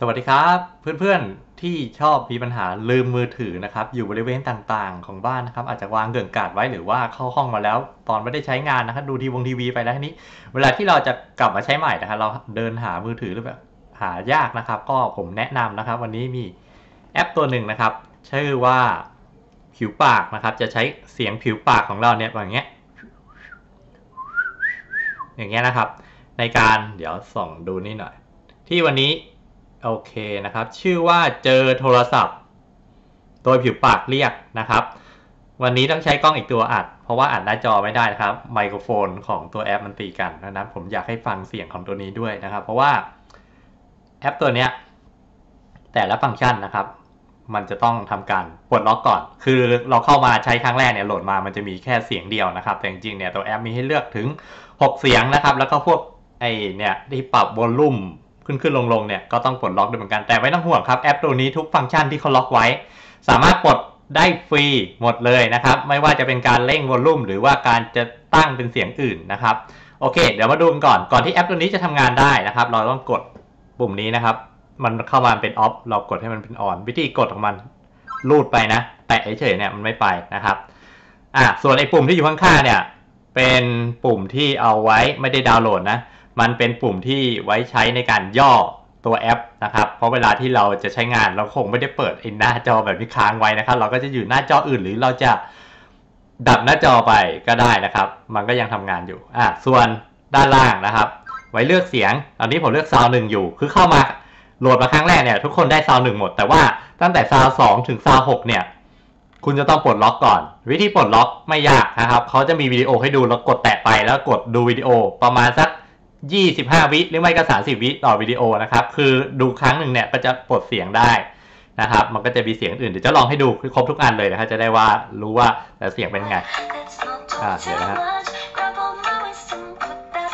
สวัสดีครับเพื่อนๆที่ชอบมีปัญหาลืมมือถือนะครับอยู่บริเวณต่างๆ ของบ้านนะครับอาจจะวางเกินกาดไว้หรือว่าเข้าห้องมาแล้ว ตอนไม่ได้ใช้งานนะครับดูทีวงทีวีไปแล้วทีนี้ เวลาที่เราจะกลับมาใช้ใหม่นะครับเราเดินหามือถือหรือแบบหายากนะครับ ก็ผมแนะนำนะครับ วันนี้มีแอปตัวหนึ่งนะครับ ชื่อว่าผิวปากนะครับ จะใช้เสียงผิวปากของเราเนี่ยอย่างเงี้ยอย่างเงี้ยนะครับ ในการเดี๋ยวส่องดูนี่หน่อย ที่วันนี้ โอเคนะครับ ชื่อว่าเจอโทรศัพท์ โดยผิวปากเรียกนะครับ วันนี้ต้องใช้กล้องอีกตัวอัด เพราะว่าอัดหน้าจอไม่ได้นะครับ ไมโครโฟนของตัวแอปมันตีกันนะผมอยากให้ฟังเสียงของตัวนี้ด้วยนะครับ เพราะว่าแอปตัวเนี้ยแต่ละฟังก์ชันนะครับ มันจะต้องทำการปลดล็อกก่อน คือเราเข้ามาใช้ครั้งแรกเนี่ยโหลดมามันจะมีแค่เสียงเดียวนะครับ แต่จริงๆเนี่ยตัวแอปมีให้เลือกถึง 6 เสียงนะครับ แล้วก็พวกไอเนี่ยที่ปรับวอลลุ่ม ขึ้นขึ้นลงลงเนี่ยก็ต้องปลดล็อกด้วยเหมือนกันแต่ไม่ต้องห่วงครับแอปตัวนี้ทุกฟังก์ชันที่เขาล็อกไว้ สามารถปลดได้ฟรีหมดเลยนะครับ ไม่ว่าจะเป็นการเร่งวอลลุ่มหรือว่าการจะตั้งเป็นเสียงอื่นนะครับโอเค เดี๋ยวมาดูกันก่อนก่อนที่แอปตัวนี้จะทำงานได้นะครับ เราต้องกดปุ่มนี้นะครับ มันเข้ามาเป็นออฟเรากดให้มันเป็นออนวิธีกดของมันลูดไปนะ แตะเฉยๆเนี่ยมันไม่ไปนะครับอะส่วนไอ้ปุ่มที่อยู่ข้างๆเนี่ย เป็นปุ่มที่เอาไว้ไม่ได้ดาวน์โหลดนะ มันเป็นปุ่มที่ไว้ใช้ในการย่อตัวแอปนะครับ เพราะเวลาที่เราจะใช้งานเราคงไม่ได้เปิดไอ้หน้าจอแบบนี้ค้างไว้นะครับ เราก็จะอยู่หน้าจออื่นหรือเราจะดับหน้าจอไปก็ได้นะครับ มันก็ยังทำงานอยู่อะส่วนด้านล่างนะครับ ไว้เลือกเสียง ตอนนี้ผมเลือกซาวหนึ่งอยู่ คือเข้ามาโหลดมาครั้งแรกเนี่ยทุกคนได้ซาวหนึ่งหมด แต่ว่าตั้งแต่ซาวสองถึงซาวหกเนี่ย คุณจะต้องปลดล็อกก่อน วิธีปลดล็อกไม่ยากนะครับ เขาจะมีวิดีโอให้ดูแล้วกดแตะไปแล้วกดดูวิดีโอประมาณสัก 25 วิหรือไม่ก็ 30 วิต่อวิดีโอนะครับ คือดูครั้งหนึ่งเนี่ยก็จะปลดเสียงได้นะครับ มันก็จะมีเสียงอื่น เดี๋ยวจะลองให้ดูครบทุกอันเลยนะครับจะได้ว่ารู้ว่าแต่เสียงเป็นไง อ่าเดี๋ยวนะฮะ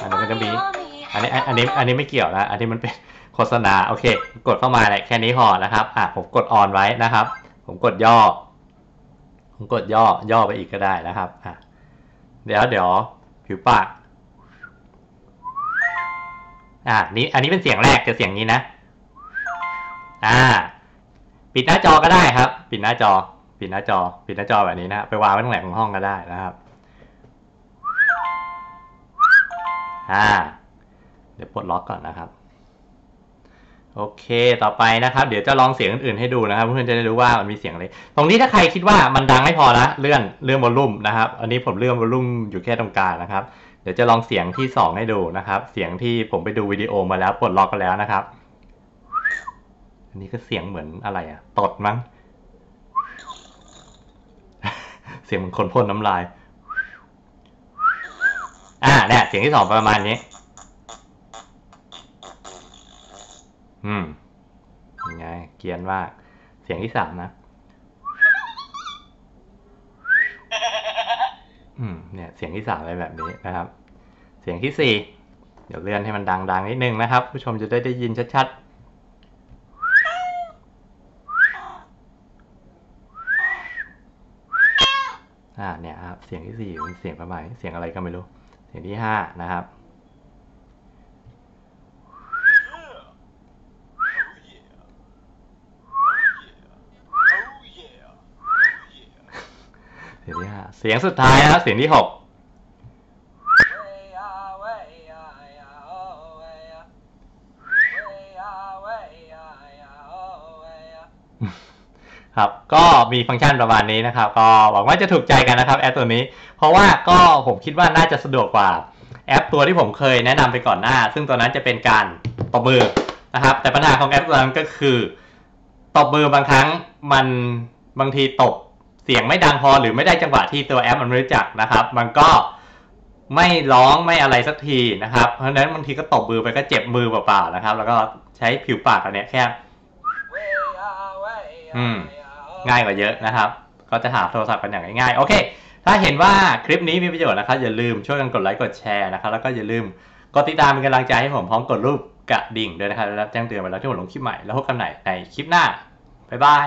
อัอันนี้มันก็มีอันนี้นนี้อันนี้อันนี้ไม่เกี่ยวนะ อันนี้มันเป็นโฆษณา โอเค กดเข้ามาแหละแค่นี้พอนะครับ อะผมกดออนไว้นะครับ ผมกดย่อ ผมกดย่อย่อไปอีกก็ได้นะครับ อะ เดี๋ยวเดี๋ยวผิวปาก อะนี้อันนี้เป็นเสียงแรกจะเสียงนี้นะ อ่า ปิดหน้าจอก็ได้ครับ ปิดหน้าจอ ปิดหน้าจอ ปิดหน้าจอแบบนี้นะ ไปวางไว้ตรงไหนของห้องก็ได้นะครับ อ่า เดี๋ยวปลดล็อกก่อนนะครับ โอเคต่อไปนะครับ เดี๋ยวจะลองเสียงอื่นๆให้ดูนะครับเพื่อนๆจะได้รู้ว่ามันมีเสียงอะไรตรงนี้ถ้าใครคิดว่ามันดังไม่พอนะเลื่อนเลื่อนวอลลุ่มนะครับ อันนี้ผมเลื่อนวอลลุ่มอยู่แค่ตรงกลางนะครับ เดี๋ยวจะลองเสียงที่สองให้ดูนะครับ เสียงที่ผมไปดูวิดีโอมาแล้วปลดล็อกกันแล้วนะครับ อันนี้ก็เสียงเหมือนอะไรอะตดมั้ง เสียงเหมือนคนพ่นน้ำลาย อ่าเนี่ยเสียงที่สองประมาณนี้ อืมยังไง เกียนมากเสียงที่สามนะ อืม เนี่ย เสียงที่สามอะไรแบบนี้นะครับ เสียงที่สี่ เดี๋ยวเลื่อนให้มันดังๆนิดนึงนะครับ ผู้ชมจะได้ได้ยินชัดๆ อ่า เนี่ยครับ เสียงที่สี่เป็นเสียงประมาณเสียงอะไรก็ไม่รู้ เสียงที่ห้านะครับ เสียงที่ห้าเสียงสุดท้ายนะครับเสียงที่หกครับ ก็มีฟังก์ชันประมาณนี้นะครับ ก็หวังว่าจะถูกใจกันนะครับแอปตัวนี้ เพราะว่าก็ผมคิดว่าน่าจะสะดวกกว่าแอปตัวที่ผมเคยแนะนำไปก่อนหน้า ซึ่งตัวนั้นจะเป็นการตบมือนะครับ แต่ปัญหาของแอปตัวนั้นก็คือตบมือบางครั้งมันบางทีตบ เสียงไม่ดังพอหรือไม่ได้จังหวะที่ตัวแอปมันรู้จักนะครับ มันก็ไม่ร้องไม่อะไรสักทีนะครับ เพราะฉะนั้นบางทีก็ตบมือไปก็เจ็บมือเปล่าๆนะครับ แล้วก็ใช้ผิวปากอันเนี้ยแค่อืมง่ายกว่าเยอะนะครับ ก็จะหาโทรศัพท์กันอย่างง่ายๆ โอเค ถ้าเห็นว่าคลิปนี้มีประโยชน์นะครับ อย่าลืมช่วยกันกดไลค์กดแชร์นะครับ แล้วก็อย่าลืมกดติดตามเป็นกำลังใจให้ผมพร้อมกดรูปกระดิ่งด้วยนะครับแล้วแจ้งเตือนเวลาที่ผมลงคลิปใหม่แล้วพบกันใหม่ในคลิปหน้าบ๊ายบาย